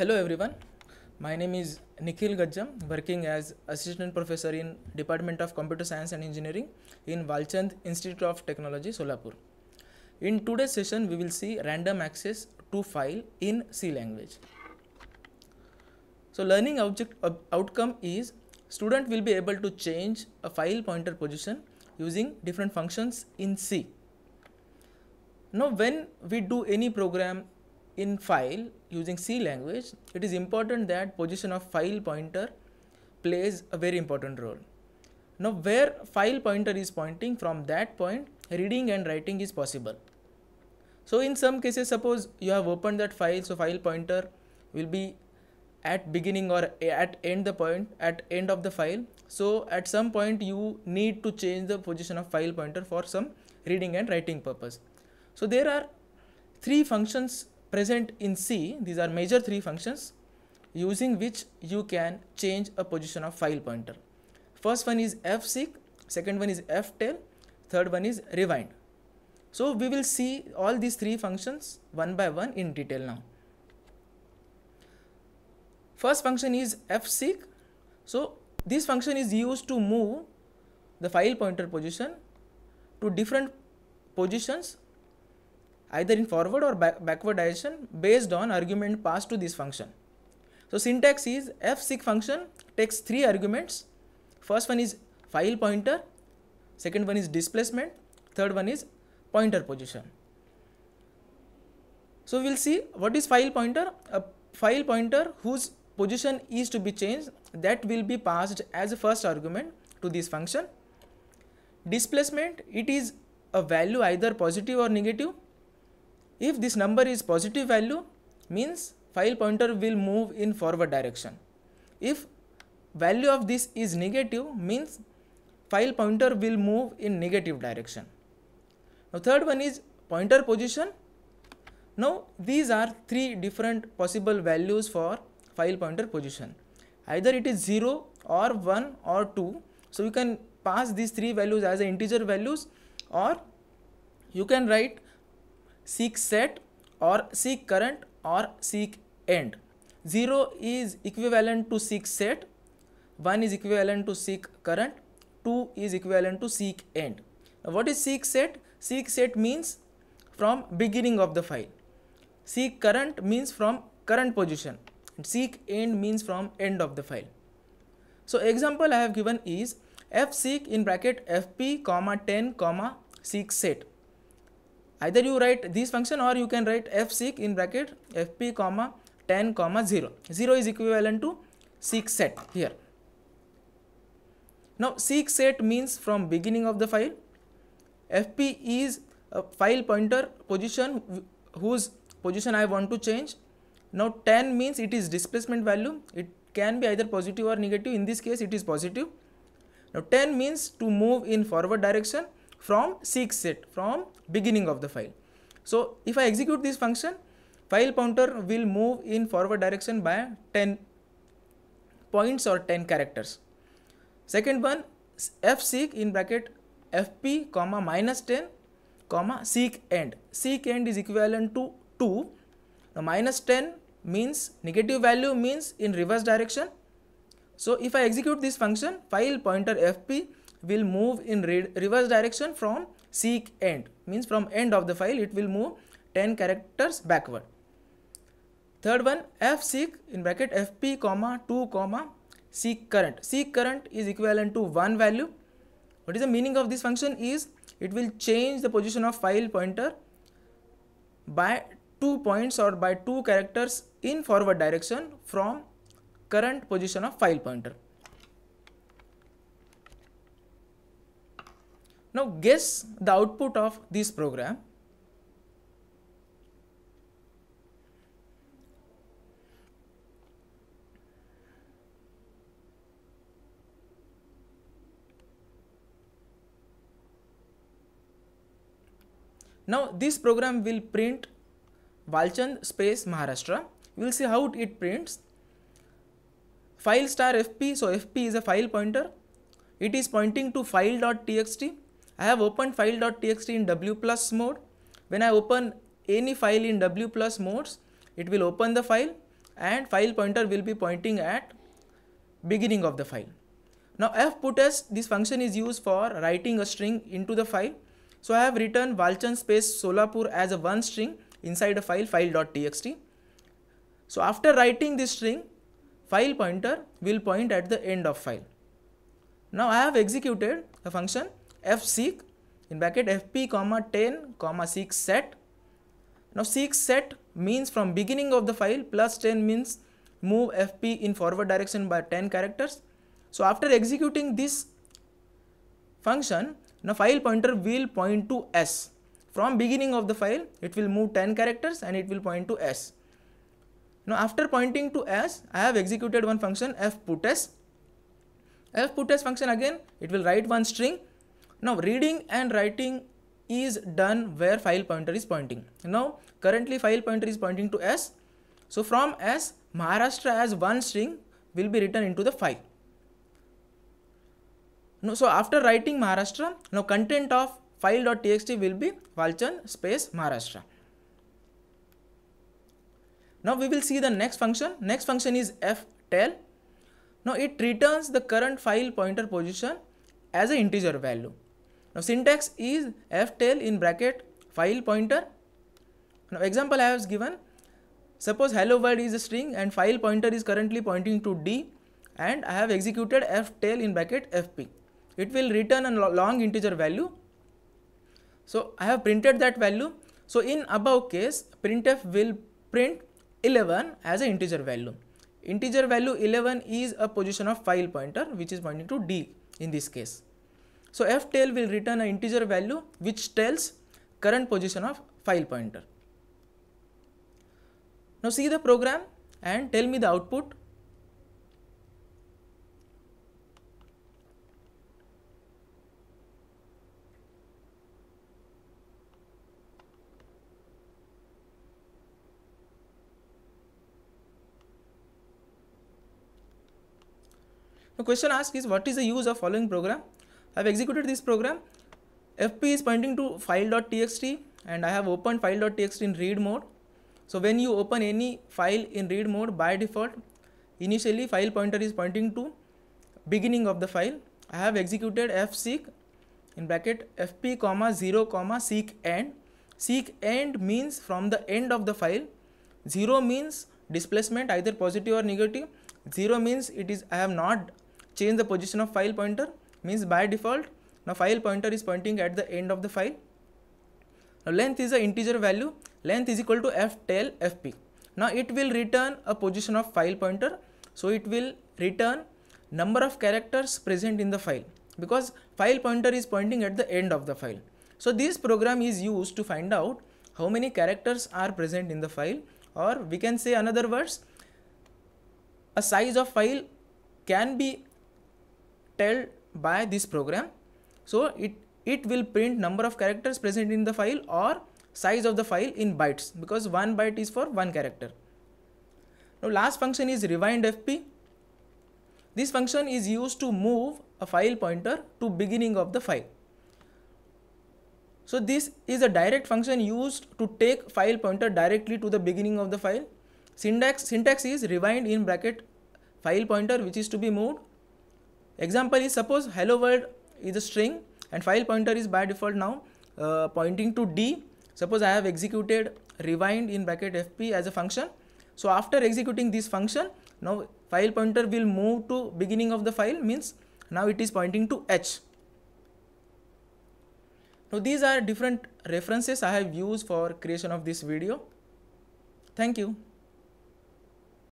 Hello everyone. My name is Nikhil Gajjam, working as assistant professor in Department of Computer Science and Engineering in Walchand Institute of Technology, Solapur. In today's session, we will see random access to file in C language. So learning object ob- outcome is student will be able to change a file pointer position using different functions in C. Now when we do any program in file using C language, it is important that position of file pointer plays a very important role. Now where file pointer is pointing from that point, reading and writing is possible. So in some cases, suppose you have opened that file, so file pointer will be at beginning or at end the point at end of the file. So at some point you need to change the position of file pointer for some reading and writing purpose. So there are three functions present in C. These are major three functions using which you can change a position of file pointer. First one is fseek, second one is ftell, third one is rewind. So we will see all these three functions one by one in detail now. First function is fseek. So this function is used to move the file pointer position to different positions either in forward or back, backward direction based on argument passed to this function. So syntax is fseek function takes three arguments. First one is file pointer, second one is displacement, third one is pointer position. So we'll see what is file pointer. A file pointer whose position is to be changed that will be passed as a first argument to this function. Displacement it is a value either positive or negative. If this number is positive value means file pointer will move in forward direction. If value of this is negative means file pointer will move in negative direction. Now third one is pointer position. Now these are three different possible values for file pointer position. Either it is 0 or 1 or 2. So you can pass these three values as integer values or you can write seek set or seek current or seek end. 0 is equivalent to seek set, 1 is equivalent to seek current, 2 is equivalent to seek end. Now what is seek set? Seek set means from beginning of the file. Seek current means from current position. And seek end means from end of the file. So example I have given is fseek in bracket fp comma 10 comma seek set. Either you write this function or you can write fseek in bracket fp comma 10 comma 0. 0 is equivalent to seek set here. Now seek set means from beginning of the file. fp is a file pointer position whose position I want to change. Now 10 means it is displacement value. It can be either positive or negative. In this case it is positive. Now 10 means to move in forward direction from seek set from beginning of the file. So if I execute this function file pointer will move in forward direction by 10 points or 10 characters. Second one fseek in bracket fp comma minus 10 comma seek end. Seek end is equivalent to 2. Now minus 10 means negative value means in reverse direction. So if I execute this function file pointer fp will move in re reverse direction from seek end means from end of the file it will move 10 characters backward. Third one fseek in bracket fp comma 2 comma seek current. Seek current is equivalent to 1 value. What is the meaning of this function is it will change the position of file pointer by 2 points or by 2 characters in forward direction from current position of file pointer. Now guess the output of this program. Now this program will print Walchand space Maharashtra. We will see how it prints. File star fp, so fp is a file pointer. It is pointing to file.txt. I have opened file.txt in W plus mode. When I open any file in W plus modes, it will open the file and file pointer will be pointing at beginning of the file. Now f put s this function is used for writing a string into the file. So I have written Walchand space Solapur as a one string inside a file file.txt. So after writing this string file pointer will point at the end of file. Now I have executed a function fseek in bracket fp comma 10 comma seek set. Now seek set means from beginning of the file plus 10 means move fp in forward direction by 10 characters. So after executing this function, now file pointer will point to s. From beginning of the file, it will move 10 characters and it will point to s. Now after pointing to s, I have executed one function fputs. fputs function again, it will write one string. Now reading and writing is done where file pointer is pointing. Now currently file pointer is pointing to s. So from s, Maharashtra as one string will be written into the file. No, so after writing Maharashtra, now content of file.txt will be Walchand space Maharashtra. Now we will see the next function. Next function is ftell. Now it returns the current file pointer position as an integer value. Now syntax is ftell in bracket file pointer. Now example I have given. Suppose hello world is a string and file pointer is currently pointing to d and I have executed ftell in bracket fp. It will return a long integer value. So I have printed that value. So in above case printf will print 11 as an integer value. Integer value 11 is a position of file pointer which is pointing to d in this case. So ftell will return an integer value which tells current position of file pointer. Now see the program and tell me the output. The question asked is what is the use of following program? I have executed this program. FP is pointing to file.txt and I have opened file.txt in read mode. So when you open any file in read mode by default, initially file pointer is pointing to beginning of the file. I have executed fseek in bracket fp comma 0 comma seek end. Seek end means from the end of the file. 0 means displacement either positive or negative. 0 means it is I have not changed the position of file pointer means by default now file pointer is pointing at the end of the file. Now length is an integer value length is equal to ftell fp. Now it will return a position of file pointer. So it will return number of characters present in the file because file pointer is pointing at the end of the file. So this program is used to find out how many characters are present in the file or we can say another words a size of file can be told by this program. So it, it will print number of characters present in the file or size of the file in bytes because one byte is for one character. Now last function is rewind fp. This function is used to move a file pointer to beginning of the file. So this is a direct function used to take file pointer directly to the beginning of the file. Syntax, syntax is rewind in bracket file pointer which is to be moved. Example is suppose hello world is a string and file pointer is by default now uh, pointing to d Suppose I have executed rewind in bracket fp as a function. So after executing this function, now file pointer will move to beginning of the file means now it is pointing to h. Now these are different references I have used for creation of this video. Thank you.